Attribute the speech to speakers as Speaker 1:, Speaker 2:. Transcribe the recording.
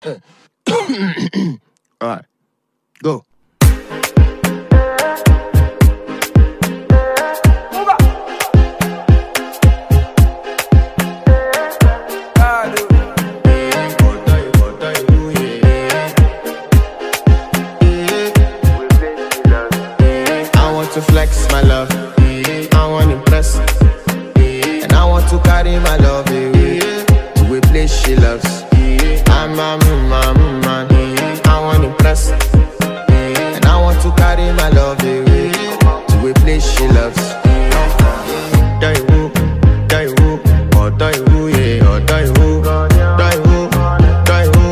Speaker 1: All right, go. to flex my love, I want to impress, and I want to carry my love away to a place she loves. I'm a man, I want to impress, and I want to carry my love.